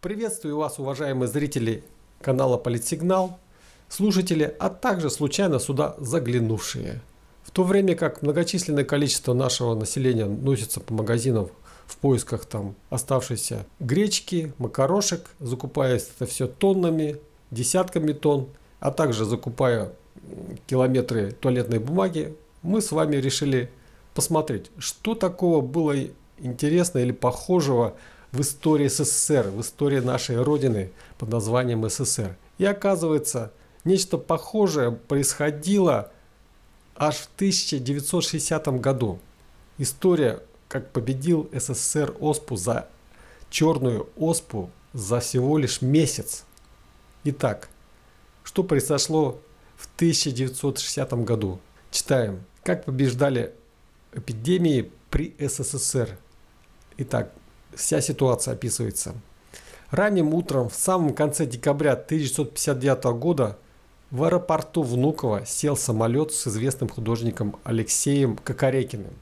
Приветствую вас, уважаемые зрители канала Политсигнал, слушатели, а также случайно сюда заглянувшие. В то время как многочисленное количество нашего населения носится по магазинам в поисках там оставшейся гречки, макарошек, закупая это все тоннами, десятками тонн, а также закупая километры туалетной бумаги, мы с вами решили посмотреть, что такого было интересного или похожего в истории СССР, в истории нашей Родины под названием СССР. И оказывается, нечто похожее происходило аж в 1960 году. История, как победил СССР ОСПУ за черную ОСПУ за всего лишь месяц. Итак, что произошло в 1960 году? Читаем. Как побеждали эпидемии при СССР. Итак, вся ситуация описывается. Ранним утром, в самом конце декабря 1959 года, в аэропорту Внуково сел самолет с известным художником Алексеем Кокорекиным.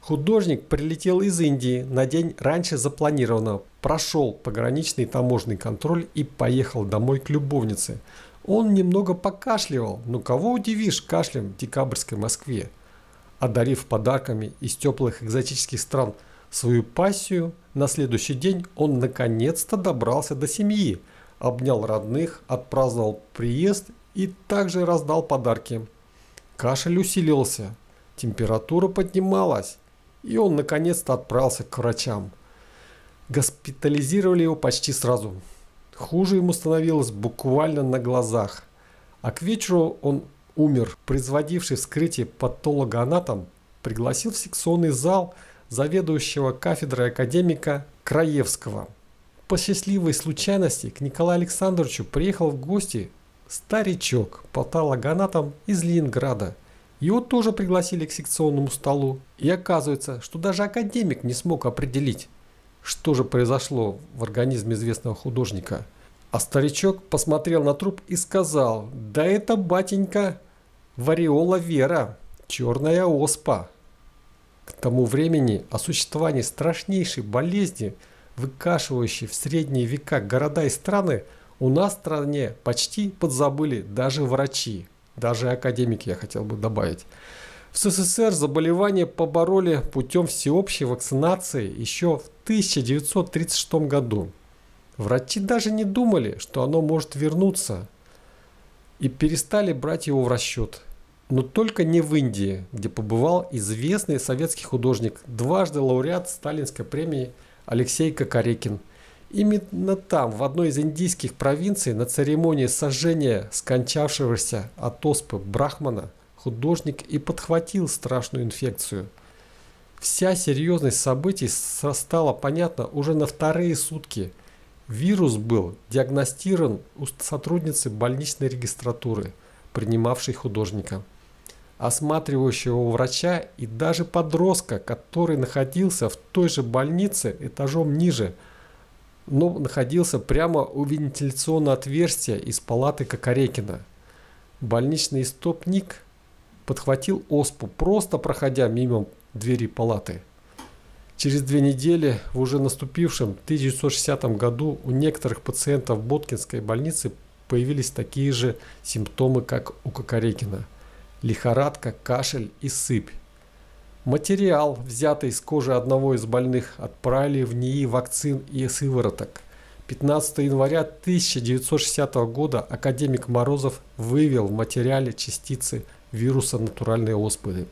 Художник прилетел из Индии на день раньше запланированного, прошел пограничный таможенный контроль и поехал домой к любовнице. Он немного покашливал, но кого удивишь кашлем в декабрьской Москве? Одарив подарками из теплых экзотических стран – свою пассию, на следующий день он наконец-то добрался до семьи, обнял родных, отпраздновал приезд и также раздал подарки. Кашель усилился, температура поднималась, и он наконец-то отправился к врачам. Госпитализировали его почти сразу. Хуже ему становилось буквально на глазах. А к вечеру он умер. Производивший вскрытие патологоанатом пригласил в секционный зал – заведующего кафедрой академика Краевского. По счастливой случайности к Николаю Александровичу приехал в гости старичок, патологоанатом из Ленинграда. Его тоже пригласили к секционному столу. И оказывается, что даже академик не смог определить, что же произошло в организме известного художника. А старичок посмотрел на труп и сказал, да это, батенька, вариола вера, черная оспа. К тому времени о существовании страшнейшей болезни, выкашивающей в средние века города и страны, у нас в стране почти подзабыли даже врачи, даже академики, я хотел бы добавить. В СССР заболевание побороли путем всеобщей вакцинации еще в 1936 году. Врачи даже не думали, что оно может вернуться, и перестали брать его в расчет – но только не в Индии, где побывал известный советский художник, дважды лауреат Сталинской премии Алексей Кокорекин. Именно там, в одной из индийских провинций, на церемонии сожжения скончавшегося от оспы Брахмана, художник и подхватил страшную инфекцию. Вся серьезность событий стала понятна уже на вторые сутки. Вирус был диагностирован у сотрудницы больничной регистратуры, принимавшей художника осматривающего врача и даже подростка, который находился в той же больнице этажом ниже, но находился прямо у вентиляционного отверстия из палаты Кокорекина. Больничный стопник подхватил оспу, просто проходя мимо двери палаты. Через две недели, в уже наступившем 1960 году, у некоторых пациентов Боткинской больницы появились такие же симптомы, как у Кокорекина – лихорадка, кашель и сыпь. Материал, взятый из кожи одного из больных, отправили в НИИ вакцин и сывороток. 15 января 1960 года академик Морозов вывел в материале частицы вируса натуральной оспы.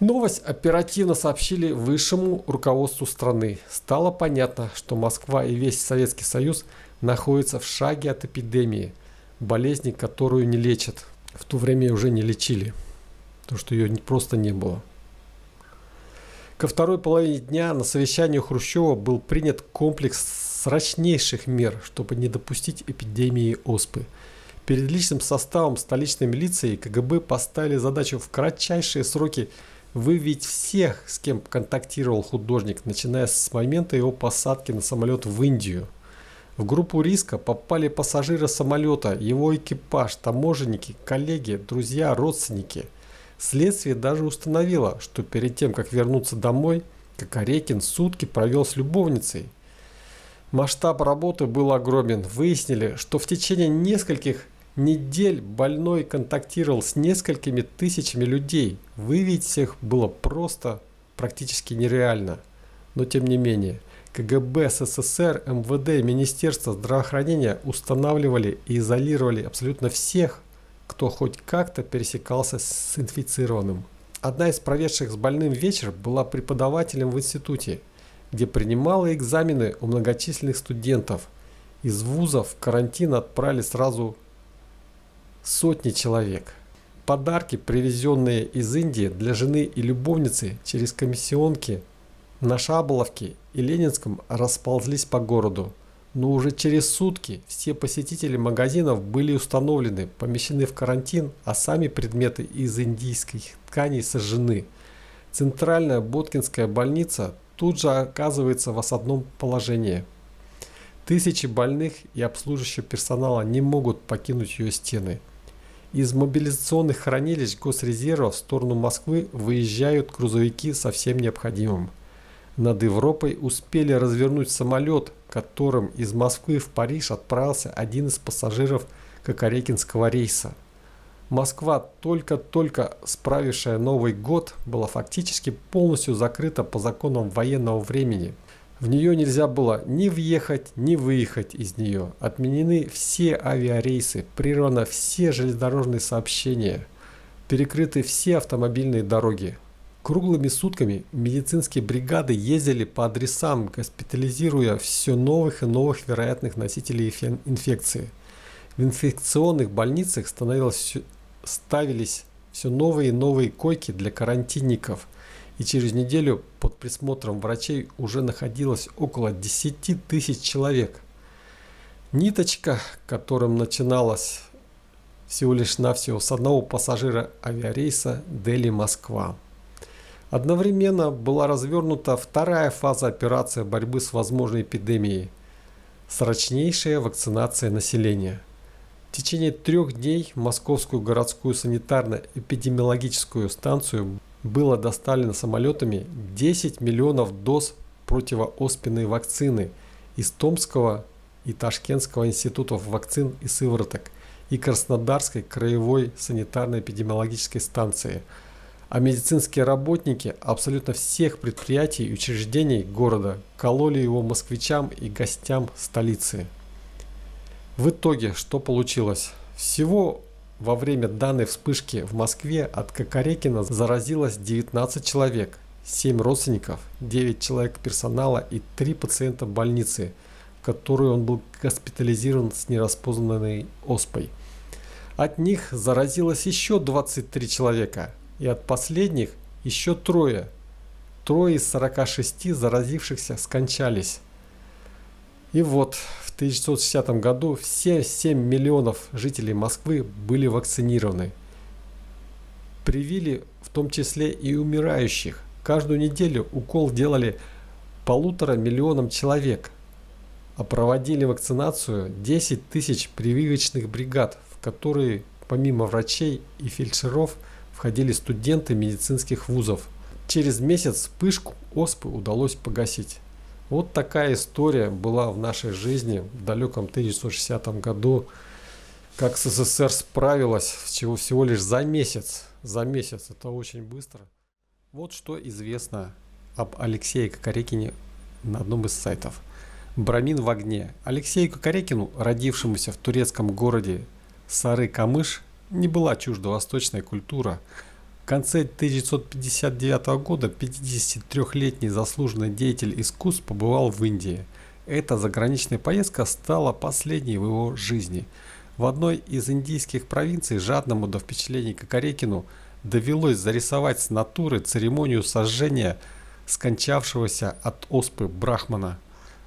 Новость оперативно сообщили высшему руководству страны. Стало понятно, что Москва и весь Советский Союз находятся в шаге от эпидемии, болезни, которую не лечат в то время уже не лечили, потому что ее просто не было. Ко второй половине дня на совещании Хрущева был принят комплекс срочнейших мер, чтобы не допустить эпидемии оспы. Перед личным составом столичной милиции КГБ поставили задачу в кратчайшие сроки выявить всех, с кем контактировал художник, начиная с момента его посадки на самолет в Индию – в группу риска попали пассажиры самолета, его экипаж, таможенники, коллеги, друзья, родственники. Следствие даже установило, что перед тем, как вернуться домой, Кокорекин сутки провел с любовницей. Масштаб работы был огромен. Выяснили, что в течение нескольких недель больной контактировал с несколькими тысячами людей. Выявить всех было просто практически нереально. Но тем не менее, КГБ СССР, МВД, Министерство здравоохранения устанавливали и изолировали абсолютно всех, кто хоть как-то пересекался с инфицированным. Одна из проведших с больным вечер была преподавателем в институте, где принимала экзамены у многочисленных студентов. Из вузов в карантин отправили сразу сотни человек. Подарки, привезенные из Индии для жены и любовницы через комиссионки на Шаболовке и Ленинском расползлись по городу. Но уже через сутки все посетители магазинов были установлены, помещены в карантин, а сами предметы из индийских тканей сожжены. Центральная Боткинская больница тут же оказывается в осадном положении. Тысячи больных и обслуживающего персонала не могут покинуть ее стены. Из мобилизационных хранилищ Госрезерва в сторону Москвы выезжают грузовики со всем необходимым. Над Европой успели развернуть самолет, которым из Москвы в Париж отправился один из пассажиров Кокорекинского рейса. Москва, только-только справившая Новый год, была фактически полностью закрыта по законам военного времени – в нее нельзя было ни въехать, ни выехать из нее. Отменены все авиарейсы, прервано все железнодорожные сообщения, перекрыты все автомобильные дороги. Круглыми сутками медицинские бригады ездили по адресам, госпитализируя все новых и новых вероятных носителей инфекции. В инфекционных больницах становилось, ставились все новые и новые койки для карантинников – и через неделю под присмотром врачей уже находилось около 10 тысяч человек. Ниточка, которым начиналась всего лишь навсего с одного пассажира авиарейса Дели-Москва. Одновременно была развернута вторая фаза операции борьбы с возможной эпидемией – срочнейшая вакцинация населения. В течение трех дней Московскую городскую санитарно-эпидемиологическую станцию было доставлено самолетами 10 миллионов доз противооспенной вакцины из Томского и Ташкентского институтов вакцин и сывороток и Краснодарской краевой санитарно-эпидемиологической станции, а медицинские работники абсолютно всех предприятий и учреждений города кололи его москвичам и гостям столицы. В итоге что получилось? Всего во время данной вспышки в Москве от Кокорекина заразилось 19 человек, 7 родственников, 9 человек персонала и 3 пациента больницы, в которую он был госпитализирован с нераспознанной оспой. От них заразилось еще 23 человека, и от последних еще трое. Трое из 46 заразившихся скончались. И вот в 1960 году все 7 миллионов жителей Москвы были вакцинированы. Привили в том числе и умирающих. Каждую неделю укол делали полутора миллионам человек, а проводили вакцинацию 10 тысяч прививочных бригад, в которые помимо врачей и фельдшеров входили студенты медицинских вузов. Через месяц вспышку оспы удалось погасить. Вот такая история была в нашей жизни в далеком 1960 году, как СССР справилась всего, всего лишь за месяц. За месяц, это очень быстро. Вот что известно об Алексее Кокорекине на одном из сайтов. Брамин в огне. Алексею Кокорекину, родившемуся в турецком городе Сары-Камыш, не была чужда восточная культура – конце 1959 года 53-летний заслуженный деятель искусств побывал в Индии. Эта заграничная поездка стала последней в его жизни. В одной из индийских провинций жадному до впечатлений Кокорекину довелось зарисовать с натуры церемонию сожжения скончавшегося от оспы Брахмана.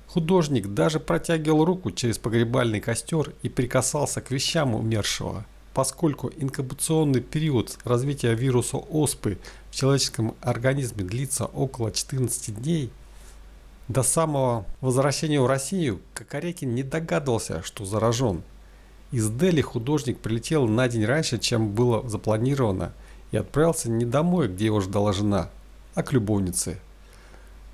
Художник даже протягивал руку через погребальный костер и прикасался к вещам умершего – поскольку инкубационный период развития вируса оспы в человеческом организме длится около 14 дней, до самого возвращения в Россию Кокорекин не догадывался, что заражен. Из Дели художник прилетел на день раньше, чем было запланировано, и отправился не домой, где его ждала жена, а к любовнице.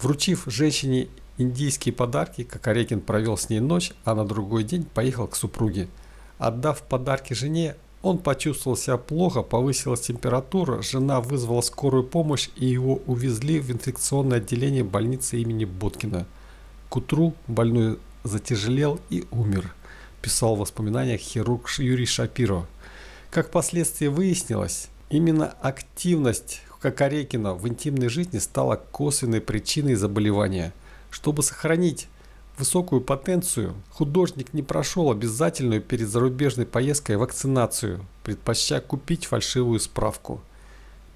Вручив женщине индийские подарки, Кокорекин провел с ней ночь, а на другой день поехал к супруге. Отдав подарки жене, он почувствовал себя плохо, повысилась температура, жена вызвала скорую помощь и его увезли в инфекционное отделение больницы имени Боткина. К утру больной затяжелел и умер, писал в воспоминаниях хирург Юрий Шапиро. Как последствие выяснилось, именно активность Кокорекина в интимной жизни стала косвенной причиной заболевания. Чтобы сохранить высокую потенцию, художник не прошел обязательную перед зарубежной поездкой вакцинацию, предпочтя купить фальшивую справку.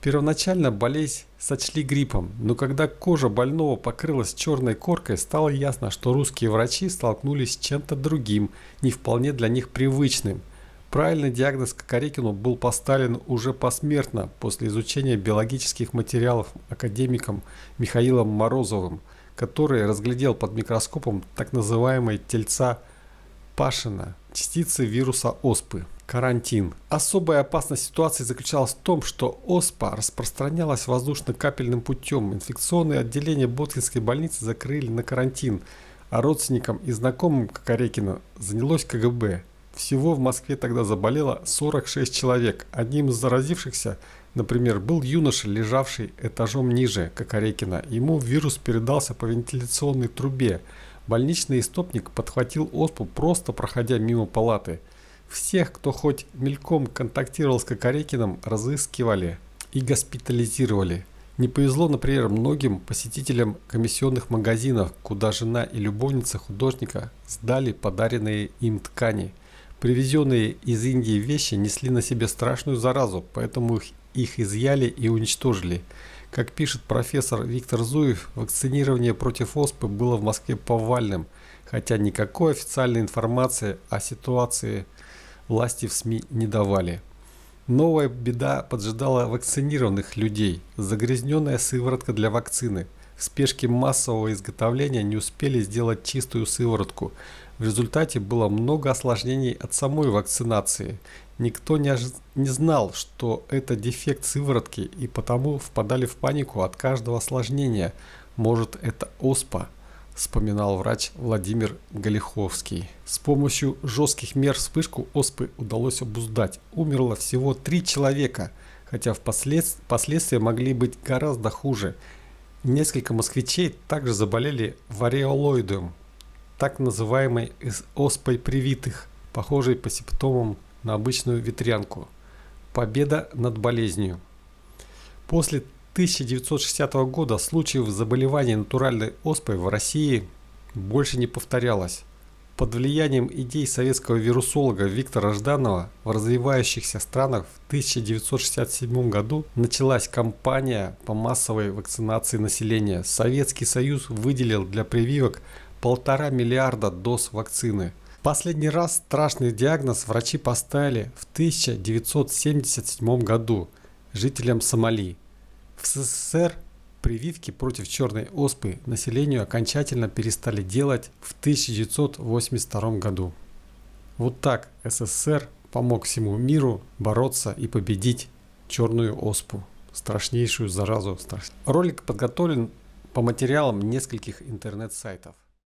Первоначально болезнь сочли гриппом, но когда кожа больного покрылась черной коркой, стало ясно, что русские врачи столкнулись с чем-то другим, не вполне для них привычным – Правильный диагноз Кокорекину был поставлен уже посмертно после изучения биологических материалов академиком Михаилом Морозовым, который разглядел под микроскопом так называемые тельца Пашина, частицы вируса оспы. Карантин. Особая опасность ситуации заключалась в том, что оспа распространялась воздушно-капельным путем. Инфекционные отделения Боткинской больницы закрыли на карантин, а родственникам и знакомым Кокорекина занялось КГБ. Всего в Москве тогда заболело 46 человек. Одним из заразившихся, например, был юноша, лежавший этажом ниже Кокорекина. Ему вирус передался по вентиляционной трубе. Больничный истопник подхватил оспу, просто проходя мимо палаты. Всех, кто хоть мельком контактировал с Кокорекиным, разыскивали и госпитализировали. Не повезло, например, многим посетителям комиссионных магазинов, куда жена и любовница художника сдали подаренные им ткани – Привезенные из Индии вещи несли на себе страшную заразу, поэтому их, их изъяли и уничтожили. Как пишет профессор Виктор Зуев, вакцинирование против оспы было в Москве повальным, хотя никакой официальной информации о ситуации власти в СМИ не давали. Новая беда поджидала вакцинированных людей. Загрязненная сыворотка для вакцины. В спешке массового изготовления не успели сделать чистую сыворотку – в результате было много осложнений от самой вакцинации. Никто не, не знал, что это дефект сыворотки и потому впадали в панику от каждого осложнения. Может это оспа, вспоминал врач Владимир Галиховский. С помощью жестких мер вспышку оспы удалось обуздать. Умерло всего три человека, хотя впоследствии могли быть гораздо хуже. Несколько москвичей также заболели вариолоидом, так называемой оспой привитых, похожей по симптомам на обычную ветрянку. Победа над болезнью. После 1960 года случаев заболевания натуральной оспой в России больше не повторялось. Под влиянием идей советского вирусолога Виктора Жданова в развивающихся странах в 1967 году началась кампания по массовой вакцинации населения. Советский Союз выделил для прививок полтора миллиарда доз вакцины. Последний раз страшный диагноз врачи поставили в 1977 году жителям Сомали. В СССР прививки против черной оспы населению окончательно перестали делать в 1982 году. Вот так СССР помог всему миру бороться и победить черную оспу, страшнейшую заразу. Ролик подготовлен по материалам нескольких интернет-сайтов.